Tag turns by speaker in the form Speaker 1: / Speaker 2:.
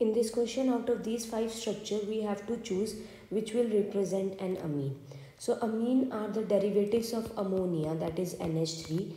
Speaker 1: In this question, out of these five structure, we have to choose which will represent an amine. So amine are the derivatives of ammonia that is NH3.